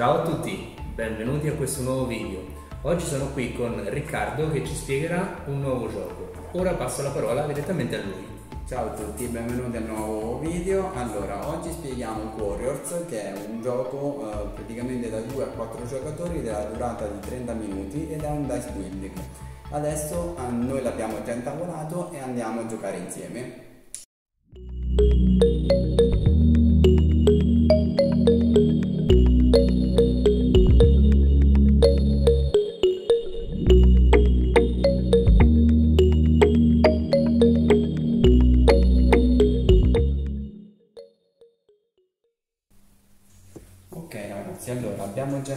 Ciao a tutti, benvenuti a questo nuovo video. Oggi sono qui con Riccardo che ci spiegherà un nuovo gioco. Ora passo la parola direttamente a lui. Ciao a tutti, benvenuti al nuovo video. Allora, oggi spieghiamo Warriors che è un gioco eh, praticamente da 2 a 4 giocatori della durata di 30 minuti ed è un dice building. Adesso eh, noi l'abbiamo già intavolato e andiamo a giocare insieme.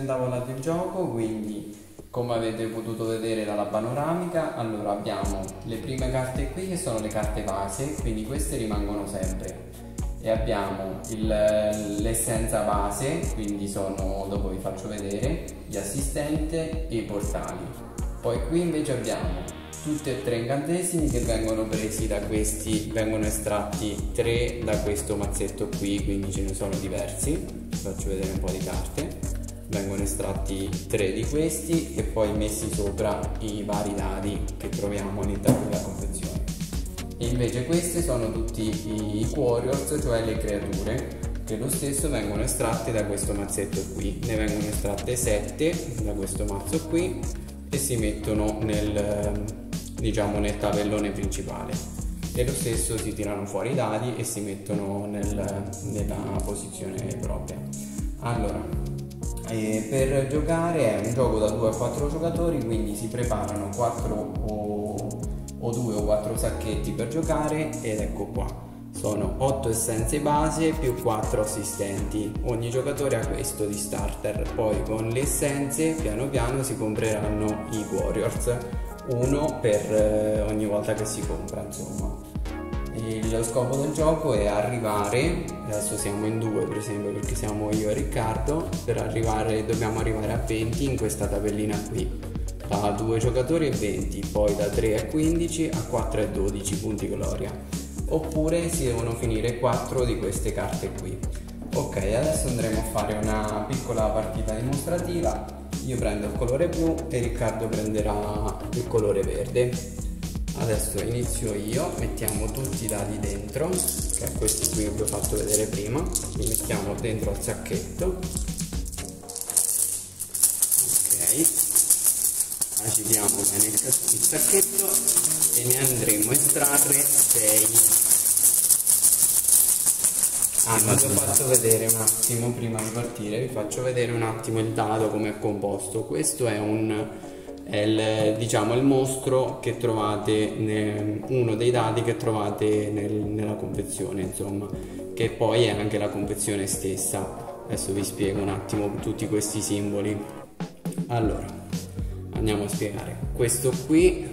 Intavolato il gioco, quindi come avete potuto vedere dalla panoramica, allora abbiamo le prime carte qui che sono le carte base, quindi queste rimangono sempre. E abbiamo l'essenza base, quindi sono, dopo vi faccio vedere, gli assistenti e i portali. Poi qui invece abbiamo tutti e tre incantesimi che vengono presi da questi, vengono estratti tre da questo mazzetto qui, quindi ce ne sono diversi. Vi faccio vedere un po' di carte. Vengono estratti tre di questi e poi messi sopra i vari dadi che troviamo all'interno della confezione. E invece queste sono tutti i warriors, cioè le creature che lo stesso vengono estratte da questo mazzetto qui. Ne vengono estratte sette da questo mazzo qui e si mettono nel diciamo nel tabellone principale e lo stesso si tirano fuori i dadi e si mettono nel, nella posizione propria allora eh, per giocare è un gioco da 2 a 4 giocatori quindi si preparano 4 o, o 2 o 4 sacchetti per giocare ed ecco qua. Sono 8 essenze base più 4 assistenti. Ogni giocatore ha questo di starter. Poi con le essenze piano piano si compreranno i warriors. Uno per eh, ogni volta che si compra insomma. e lo scopo del gioco è arrivare adesso siamo in due per esempio perché siamo io e Riccardo per arrivare dobbiamo arrivare a 20 in questa tabellina qui. Da 2 giocatori e 20 poi da 3 a 15 a 4 e 12 punti gloria. Oppure si devono finire 4 di queste carte qui. Ok adesso andremo a fare una piccola partita dimostrativa. Io prendo il colore blu e Riccardo prenderà il colore verde adesso inizio io mettiamo tutti i dadi dentro che è questi qui che vi ho fatto vedere prima li mettiamo dentro al sacchetto. Ok. Agitiamo bene il sacchetto e ne andremo a estrarre 6 Ah, vi ho fatto vedere un attimo prima di partire, vi faccio vedere un attimo il dado come è composto. Questo è un è il, diciamo, il mostro che trovate, ne, uno dei dati che trovate nel, nella confezione, insomma, che poi è anche la confezione stessa. Adesso vi spiego un attimo tutti questi simboli. Allora, andiamo a spiegare. Questo qui,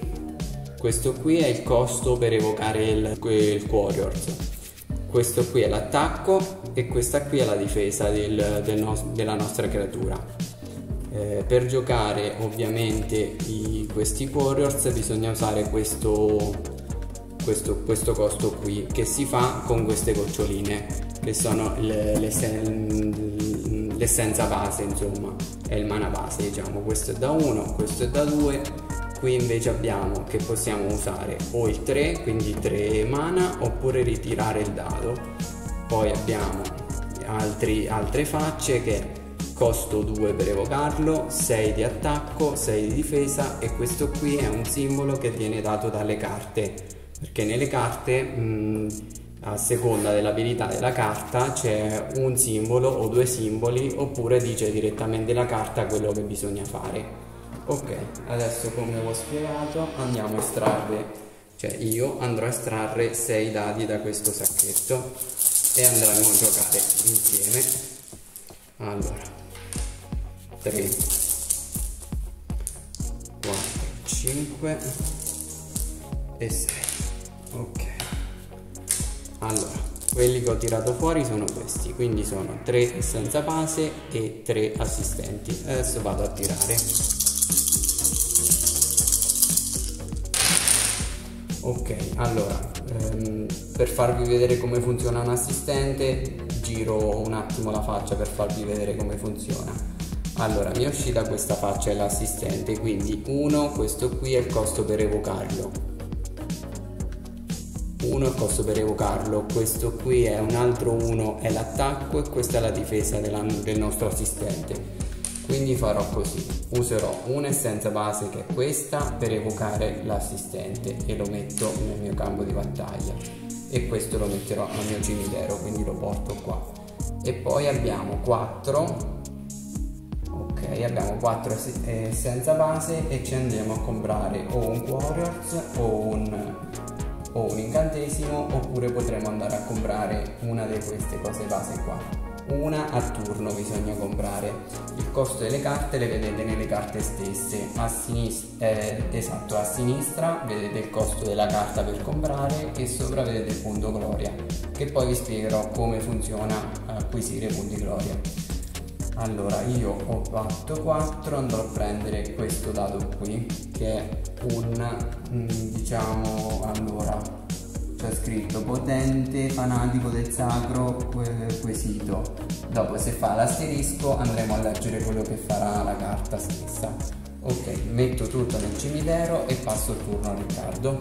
questo qui è il costo per evocare il, il Warriors questo qui è l'attacco e questa qui è la difesa del, del no della nostra creatura eh, per giocare ovviamente i, questi warriors bisogna usare questo, questo, questo costo qui che si fa con queste goccioline che sono l'essenza base insomma è il mana base diciamo. Questo è da 1 questo è da 2 qui invece abbiamo che possiamo usare o il 3 quindi 3 mana oppure ritirare il dado. Poi abbiamo altri, altre facce che costo 2 per evocarlo 6 di attacco 6 di difesa e questo qui è un simbolo che viene dato dalle carte perché nelle carte mh, a seconda dell'abilità della carta c'è un simbolo o due simboli oppure dice direttamente la carta quello che bisogna fare. Ok adesso come ho spiegato andiamo a estrarre. Cioè io andrò a estrarre 6 dadi da questo sacchetto e andremo a giocare insieme. Allora 3 4 5 e 6 ok. Allora quelli che ho tirato fuori sono questi quindi sono 3 senza base e 3 assistenti. Adesso vado a tirare. Ok, allora, ehm, per farvi vedere come funziona un assistente, giro un attimo la faccia per farvi vedere come funziona. Allora mi è uscita questa faccia dell'assistente quindi uno questo qui è il costo per evocarlo. Uno è il costo per evocarlo questo qui è un altro uno è l'attacco e questa è la difesa della, del nostro assistente. Quindi farò così userò un'essenza base che è questa per evocare l'assistente e lo metto nel mio campo di battaglia. E questo lo metterò al mio cimitero quindi lo porto qua. E poi abbiamo 4 ok abbiamo 4 essenza base e ci andiamo a comprare o un warriors o un, o un incantesimo oppure potremo andare a comprare una di queste cose base qua. Una a turno bisogna comprare. Il costo delle carte le vedete nelle carte stesse. A sinistra eh, esatto a sinistra vedete il costo della carta per comprare e sopra vedete il punto gloria che poi vi spiegherò come funziona acquisire punti gloria allora io ho fatto 4 andrò a prendere questo dato qui che è un mm, diciamo allora c'è scritto potente fanatico del sacro quesito. Dopo se fa l'asterisco andremo a leggere quello che farà la carta stessa. Ok metto tutto nel cimitero e passo il turno a Riccardo.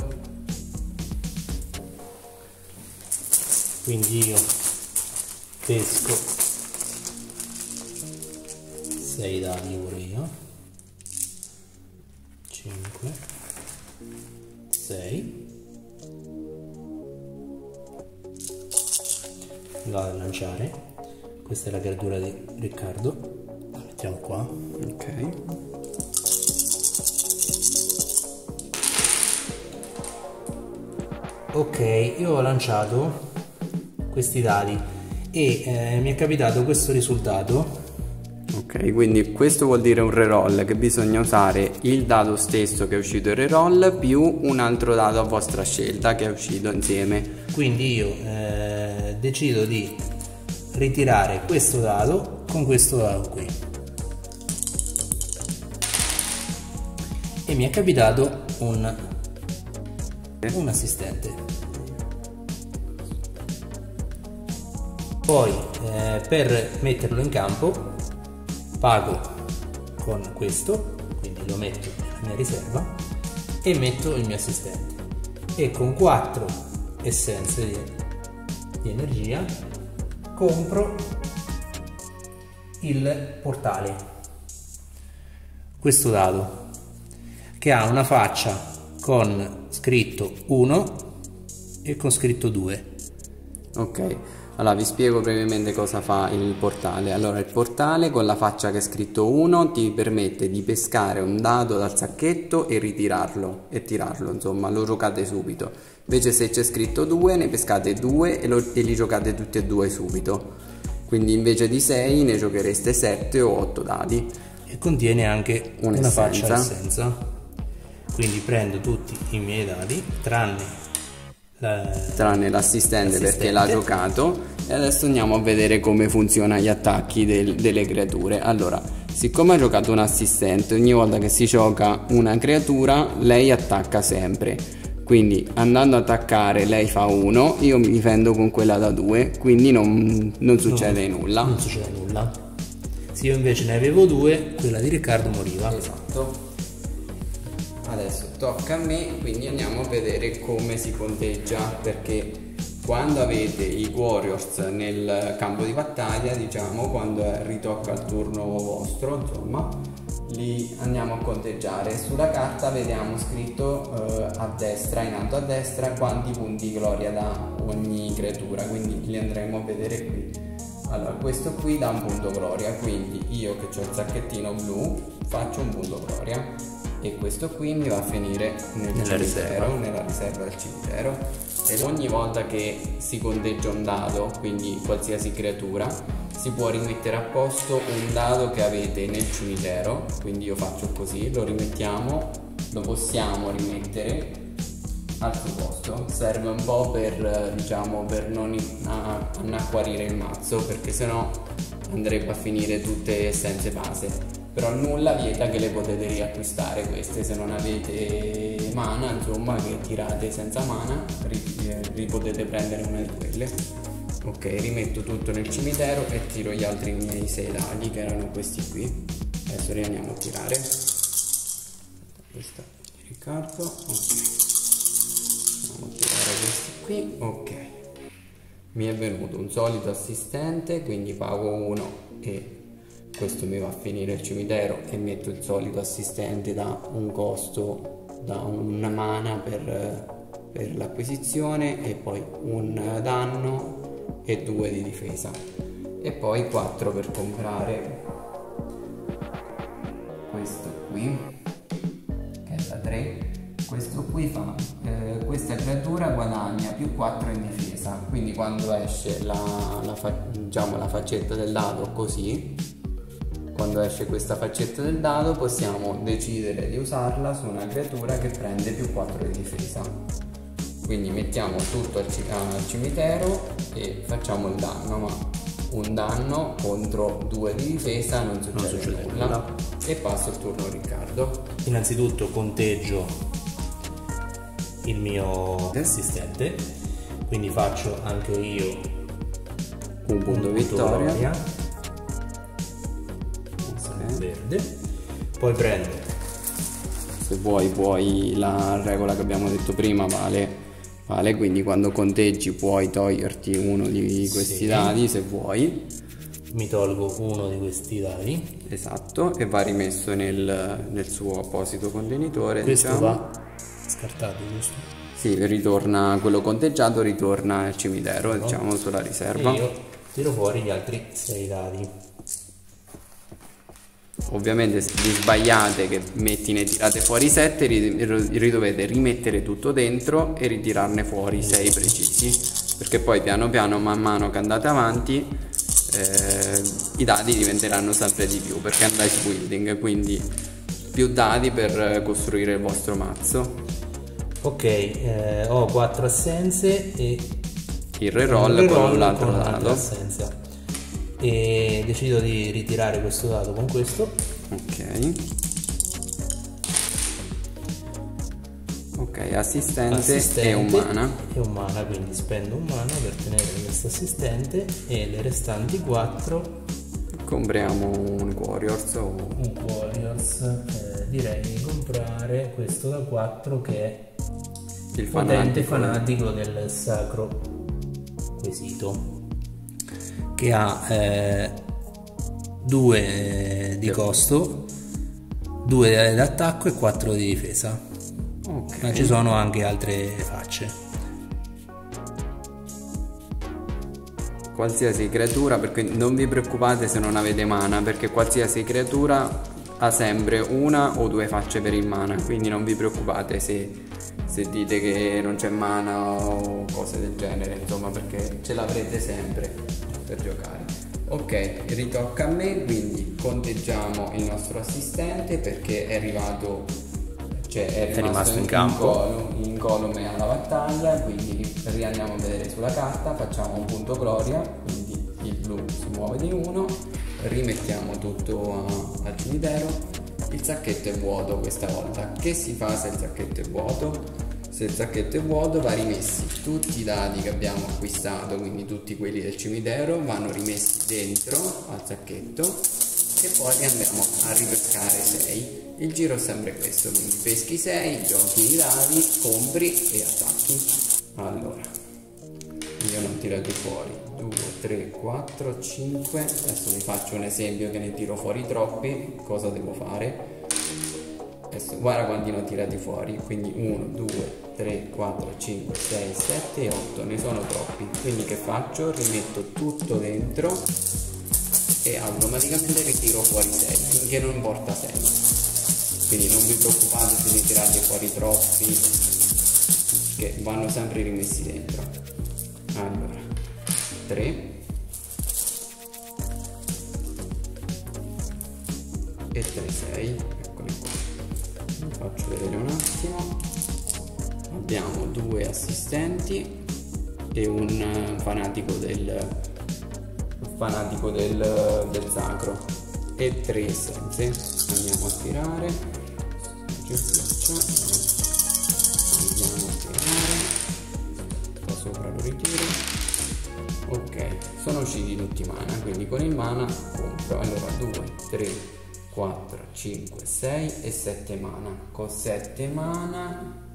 Quindi io pesco 6 dadi pure io 5 6 vado a lanciare. Questa è la creatura di Riccardo. La mettiamo qua. Ok. Ok io ho lanciato questi dadi e eh, mi è capitato questo risultato Ok, quindi questo vuol dire un reroll che bisogna usare il dado stesso che è uscito il reroll più un altro dado a vostra scelta che è uscito insieme. Quindi io eh, decido di ritirare questo dado con questo dado qui. E mi è capitato un, un assistente. Poi eh, per metterlo in campo pago con questo, quindi lo metto nella mia riserva e metto il mio assistente. E con 4 essenze di, di energia compro il portale. Questo dado che ha una faccia con scritto 1 e con scritto 2 ok allora vi spiego brevemente cosa fa il portale. Allora il portale con la faccia che è scritto 1 ti permette di pescare un dado dal sacchetto e ritirarlo e tirarlo, insomma lo giocate subito. Invece se c'è scritto 2 ne pescate 2 e, e, li giocate tutti e due subito. Quindi invece di 6 ne giochereste 7 o 8 dadi. E contiene anche una faccia essenza. Quindi prendo tutti i miei dadi, tranne la... tranne l'assistente, perché l'ha giocato. E adesso andiamo a vedere come funzionano gli attacchi del, delle creature. Allora siccome ha giocato un assistente ogni volta che si gioca una creatura lei attacca sempre. Quindi andando ad attaccare lei fa 1 io mi difendo con quella da 2 quindi non, non succede no, nulla. non succede nulla. Se io invece ne avevo 2 quella di Riccardo moriva. Esatto adesso tocca a me quindi andiamo a vedere come si conteggia perché quando avete i warriors nel campo di battaglia diciamo quando ritocca il turno vostro insomma li andiamo a conteggiare. Sulla carta vediamo scritto eh, a destra in alto a destra quanti punti gloria da ogni creatura quindi li andremo a vedere qui. Allora questo qui dà un punto gloria quindi io che ho il sacchettino blu faccio un punto gloria e questo qui mi va a finire nel nella cimitero, riserva. nella riserva del cimitero. Ed ogni volta che si conteggia un dado, quindi qualsiasi creatura, si può rimettere a posto un dado che avete nel cimitero, quindi io faccio così, lo rimettiamo, lo possiamo rimettere al suo posto. Serve un po' per diciamo per non annacquarire il mazzo perché sennò andrebbe a finire tutte senza base però nulla vieta che le potete riacquistare queste se non avete mana insomma che tirate senza mana ri, potete prendere una di quelle. Ok rimetto tutto nel cimitero e tiro gli altri miei 6 dadi che erano questi qui. Adesso riandiamo a tirare. Questa di Riccardo ok. Andiamo a tirare questi qui ok. Mi è venuto un solito assistente quindi pago uno e questo mi va a finire il cimitero e metto il solito assistente da un costo da una mana per, per l'acquisizione e poi un danno e due di difesa. E poi 4 per comprare questo qui che è da 3 questo qui fa eh, questa creatura guadagna più 4 in difesa. Quindi quando esce la, la, fa, diciamo, la faccetta del dado così quando esce questa faccetta del dado possiamo decidere di usarla su una creatura che prende più 4 di difesa quindi mettiamo tutto al, al cimitero e facciamo il danno ma un danno contro due di difesa non succede, non succede nulla. nulla. e passo il turno Riccardo innanzitutto conteggio il mio assistente quindi faccio anche io un punto un vittoria, vittoria. Verde poi prendo se vuoi puoi la regola che abbiamo detto prima vale Vale, quindi quando conteggi puoi toglierti uno di questi sì. dadi se vuoi. Mi tolgo uno di questi dadi. Esatto, e va rimesso nel, nel suo apposito contenitore. Questo diciamo. va scartato, giusto? Sì, ritorna quello conteggiato, ritorna al cimitero, no. diciamo sulla riserva. E io tiro fuori gli altri 6 dadi ovviamente se vi sbagliate che metti ne tirate fuori 7 ridovete rimettere tutto dentro e ritirarne fuori 6 precisi. Perché poi piano piano man mano che andate avanti eh, i dadi diventeranno sempre di più perché dice building quindi più dadi per costruire il vostro mazzo. Ok eh, ho 4 assenze e il reroll con l'altro dado. assenza e decido di ritirare questo dato con questo. Ok. Ok assistente, assistente e umana. e umana quindi spendo un mana per tenere questo assistente e le restanti 4 compriamo un warriors o un warriors eh, direi di comprare questo da 4 che è il potente fanatico, fanatico del sacro quesito che ha eh, due di costo, due d'attacco e quattro di difesa. Okay. Ma ci sono anche altre facce. Qualsiasi creatura, perché non vi preoccupate se non avete mana, perché qualsiasi creatura ha sempre una o due facce per il mana, quindi non vi preoccupate se, se dite che non c'è mana o cose del genere, insomma, perché ce l'avrete sempre per giocare. Ok ritocca a me quindi conteggiamo il nostro assistente perché è arrivato cioè è, è rimasto, in, in campo. in colome alla battaglia quindi riandiamo a vedere sulla carta facciamo un punto gloria quindi il blu si muove di uno rimettiamo tutto a, al cimitero. Il sacchetto è vuoto questa volta. Che si fa se il sacchetto è vuoto se il sacchetto è vuoto va rimessi. Tutti i dati che abbiamo acquistato quindi tutti quelli del cimitero vanno rimessi dentro al sacchetto e poi andiamo a ripescare 6 il giro è sempre questo quindi peschi 6 giochi i dadi compri e attacchi. Allora io non tirate fuori. 2 3 4 5 adesso vi faccio un esempio che ne tiro fuori troppi. Cosa devo fare adesso guarda quanti ne ho tirati fuori quindi 1 2 3, 4, 5, 6, 7 e 8, ne sono troppi. Quindi che faccio? Rimetto tutto dentro e automaticamente ritiro fuori 6 finché non porta 6. Quindi non vi preoccupate se ne tirate fuori troppi, che vanno sempre rimessi dentro. Allora, 3. E 3, 6, eccoli qua. Faccio vedere un attimo. Abbiamo due assistenti e un fanatico del, fanatico del, del sacro. E tre essenze andiamo a tirare. Andiamo a tirare. Qua sopra lo ritiro. Ok sono usciti tutti i mana quindi con il mana compro. Allora 2 3 4, 5, 6 e 7 mana. Con 7 mana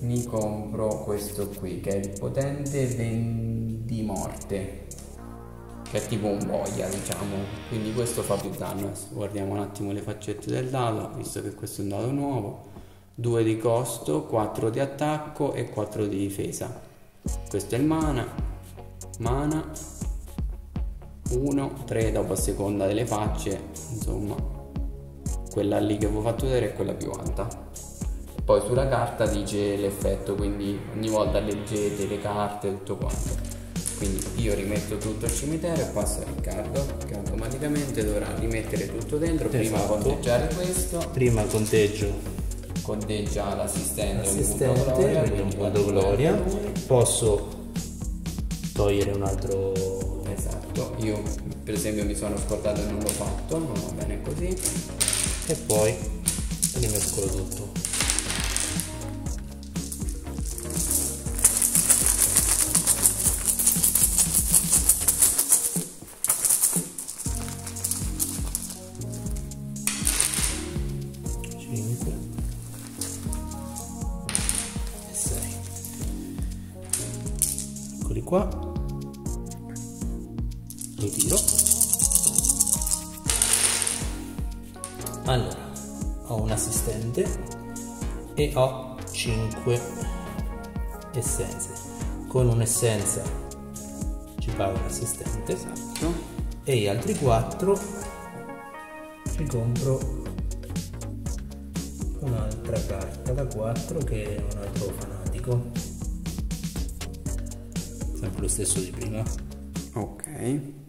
mi compro questo qui che è il potente vendimorte che è tipo un boia diciamo. Quindi questo fa più danno. Guardiamo un attimo le faccette del dado visto che questo è un dado nuovo. 2 di costo 4 di attacco e 4 di difesa. Questo è il mana. Mana 1 3 dopo a seconda delle facce insomma quella lì che vi ho fatto vedere è quella più alta poi sulla carta dice l'effetto quindi ogni volta leggete le carte tutto quanto quindi io rimetto tutto al cimitero e passo a Riccardo che automaticamente dovrà rimettere tutto dentro esatto. prima conteggiare questo prima conteggio conteggia l'assistente, l'assistente un punto gloria, un punto gloria. posso togliere un altro io per esempio mi sono scordato e non l'ho fatto non va bene così. E poi rimescolo tutto. 5 e 6 eccoli qua e ho 5 essenze. Con un'essenza ci pago l'assistente esatto. E gli altri 4 ci compro un'altra carta da 4 che è un altro fanatico. Sempre lo stesso di prima. Ok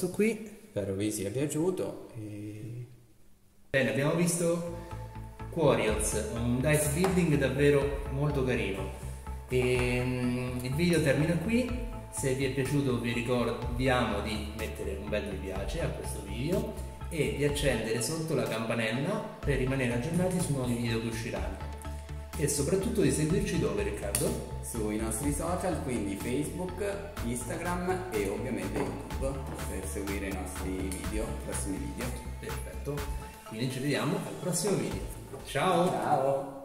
questo qui. Spero vi sia piaciuto. E... Bene, abbiamo visto Quarriors, un dice building davvero molto carino. E, um, il video termina qui. Se vi è piaciuto vi ricordiamo di mettere un bel mi piace a questo video e di accendere sotto la campanella per rimanere aggiornati su nuovi video che usciranno e soprattutto di seguirci dove Riccardo? Sui nostri social, quindi Facebook, Instagram e ovviamente YouTube per seguire i nostri video, i prossimi video. Perfetto, quindi ci vediamo al prossimo video. Ciao! Ciao!